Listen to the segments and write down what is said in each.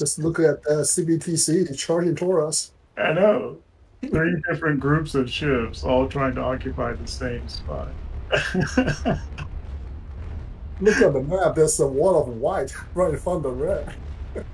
Just look at uh, CBTC charging toward us. I know. Three different groups of ships all trying to occupy the same spot. Look at the map. There's a wall of white right in front of the red.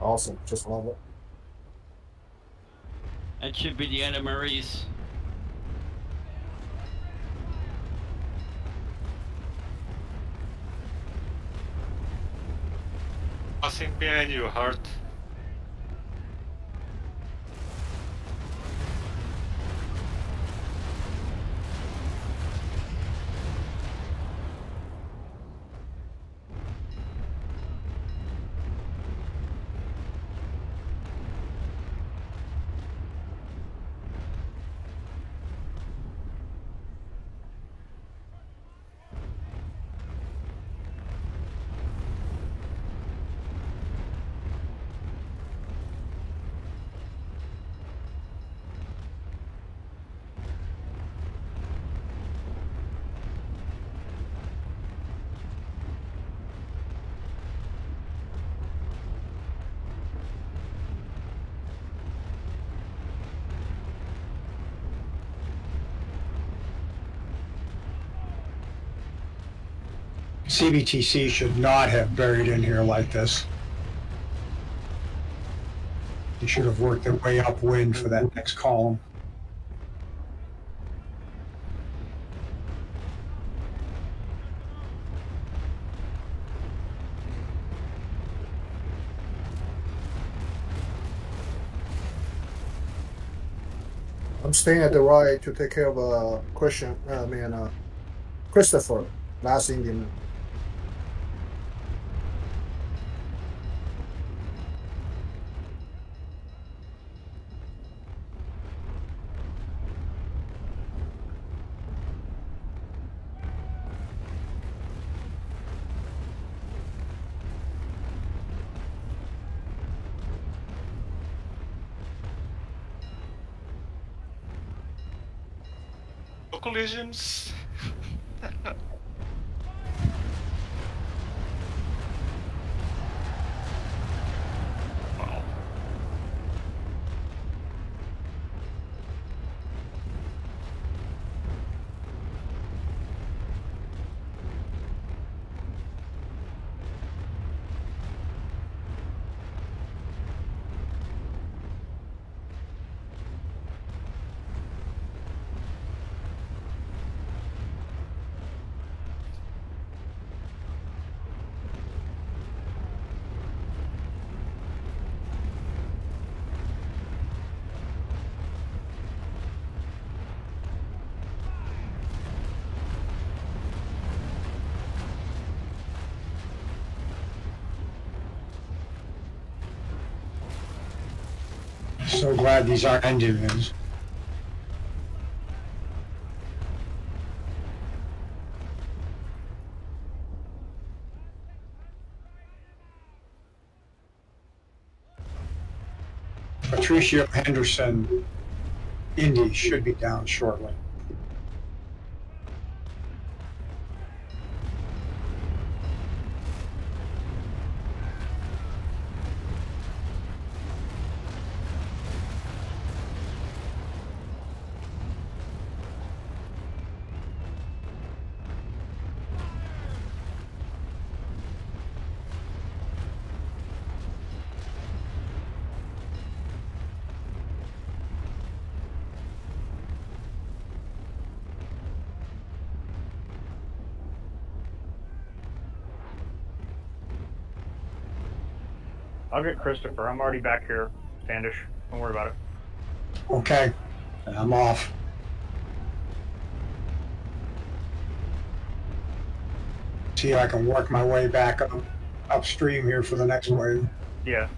awesome. Just love it. That should be the Anna Marie's. Passing behind you, Hart. CBTC should not have buried in here like this. They should have worked their way upwind for that next column. I'm staying at the right to take care of uh, Christian. I mean, uh, Christopher, last Indian. Collisions. So glad these aren't engines. Patricia Henderson, Indy should be down shortly. I'll get Christopher. I'm already back here, Standish. Don't worry about it. Okay, I'm off. See if I can work my way back up upstream here for the next wave. Yeah.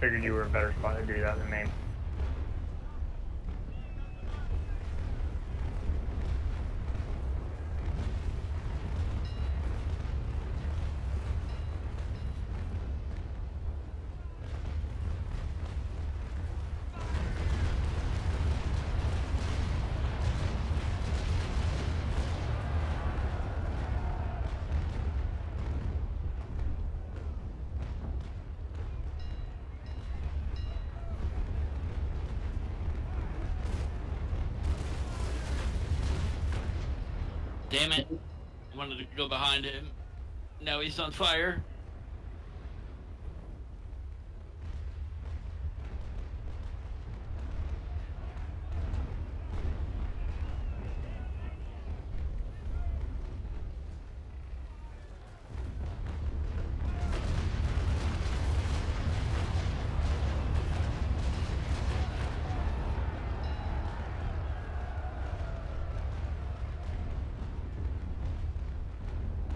Figured you were a better spot to do that than me. Damn it. I Wanted to go behind him. Now he's on fire.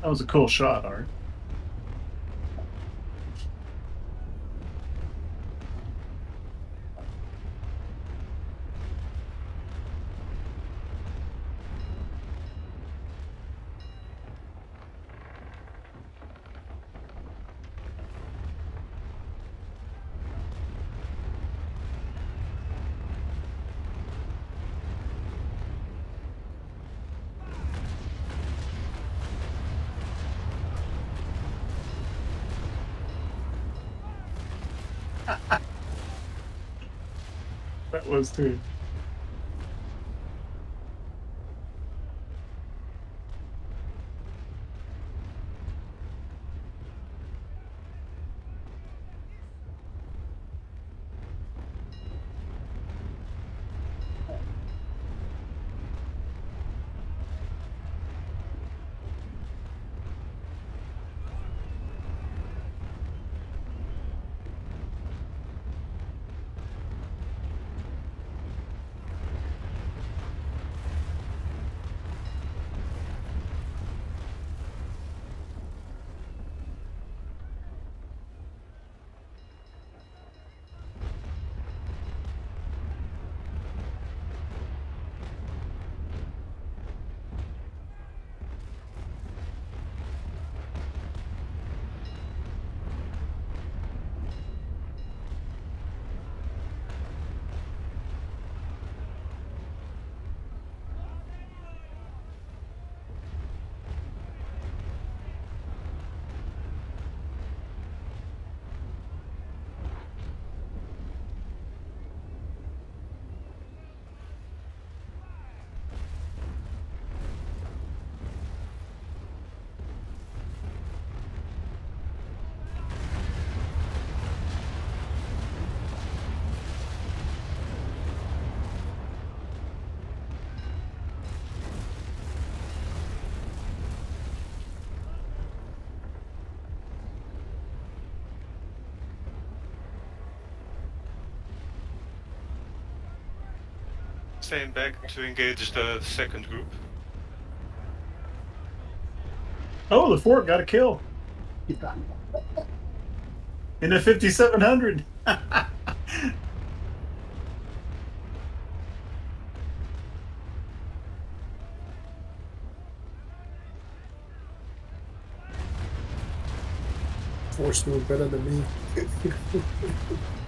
That was a cool shot, Art. That was too. Staying back to engage the second group. Oh, the fort got a kill in the 5700. Force doing better than me.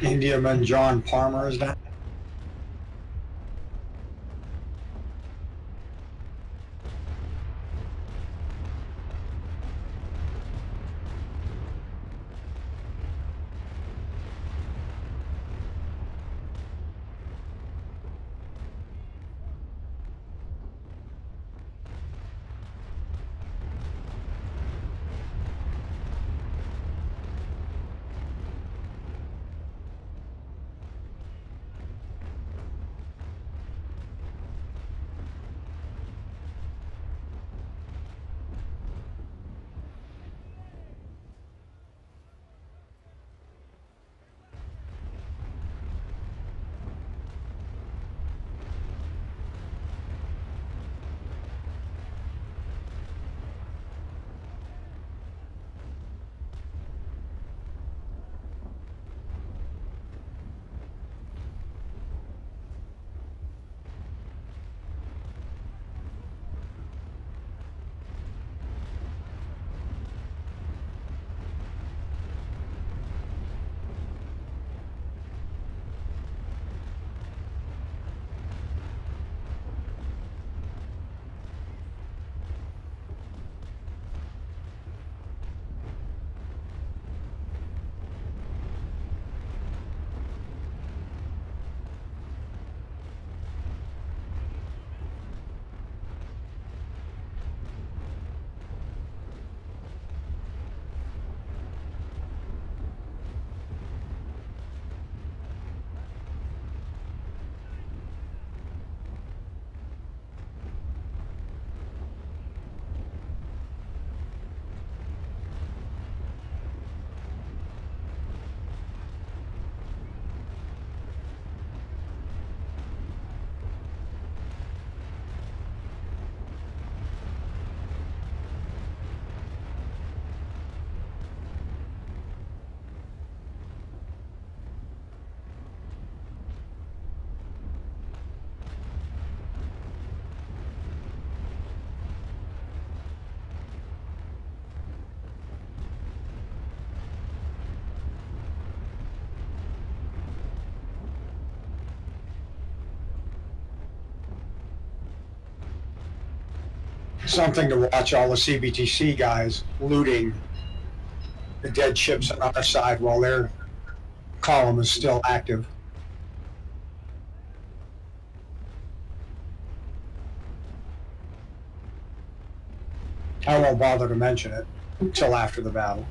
Indiaman John Palmer is that? Something to watch all the CBTC guys looting the dead ships on our side while their column is still active. I won't bother to mention it until after the battle.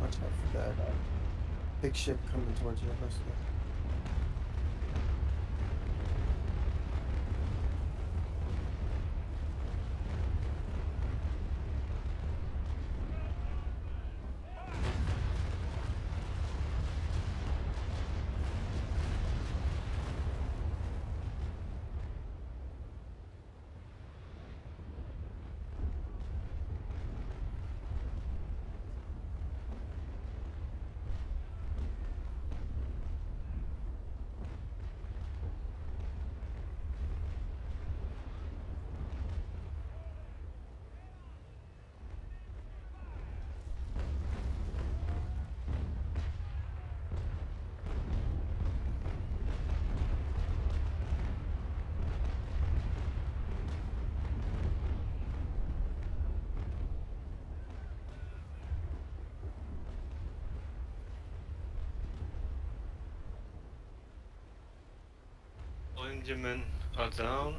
Watch out for that uh, big ship coming towards you. Indiamen are down.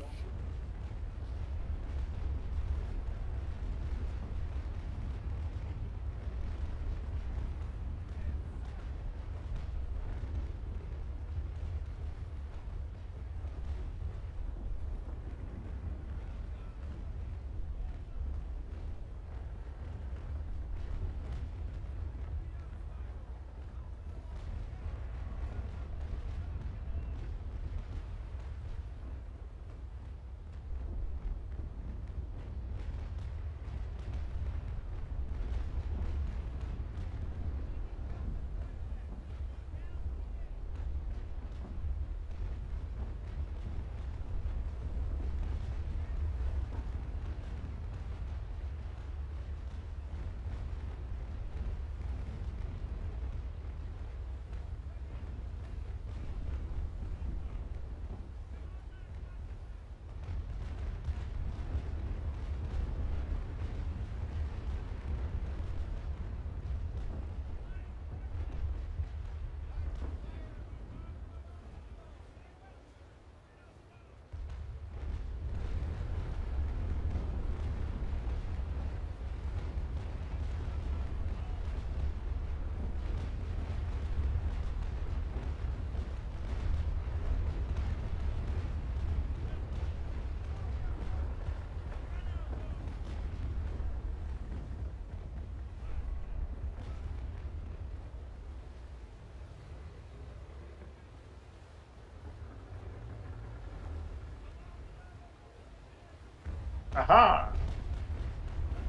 Aha!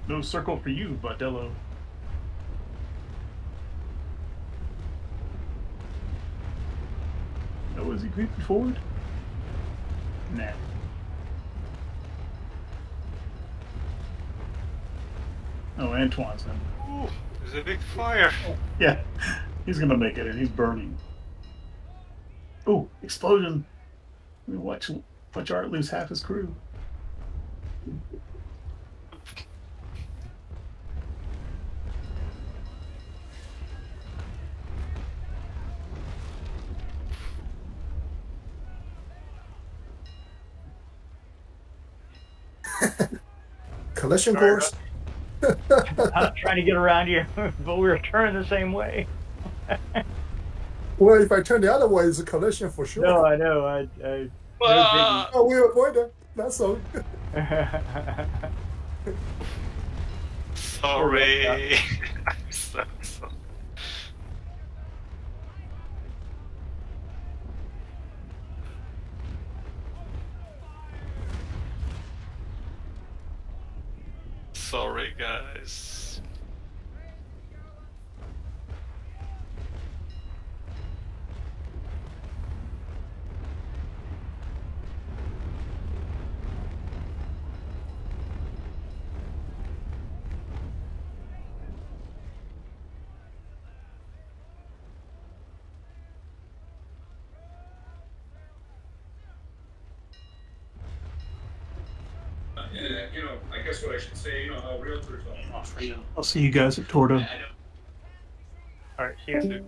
No circle for you, Bardello. Oh, is he creeping forward? Nah. Oh, Antoine's in. Ooh, there's a big fire. Yeah, he's gonna make it, and he's burning. Oh, explosion! We watch watch Art lose half his crew. Collision Sorry, course. I'm trying to get around you, but we were turning the same way. Well, if I turn the other way, it's a collision for sure. no, I know. I, I oh, we avoid it. That's all. Sorry. I'm so sorry. Sorry, guys. And, uh, you know, I guess what I should say, you know, how realtors are. Oh, I'll see you guys at Torto. All right, see you.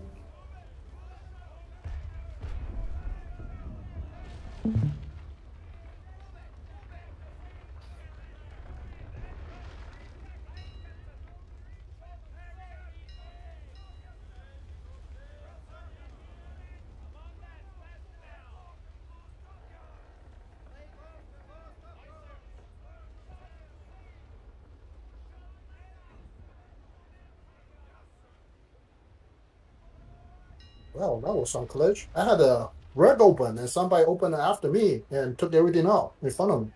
Well, that was some glitch. I had a rug open and somebody opened it after me and took everything out in front of me.